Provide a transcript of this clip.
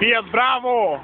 Fiat Bravo!